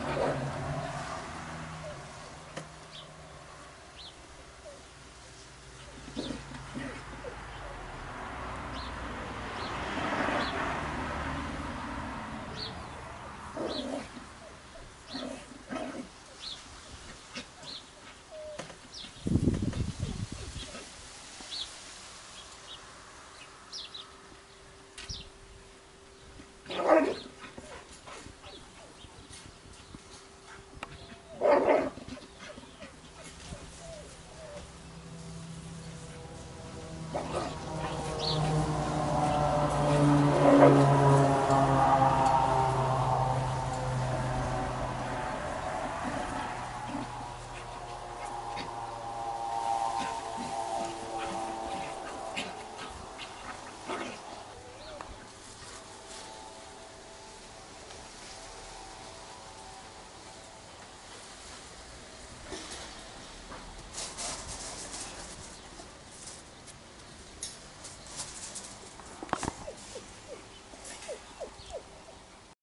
何? bằng lời.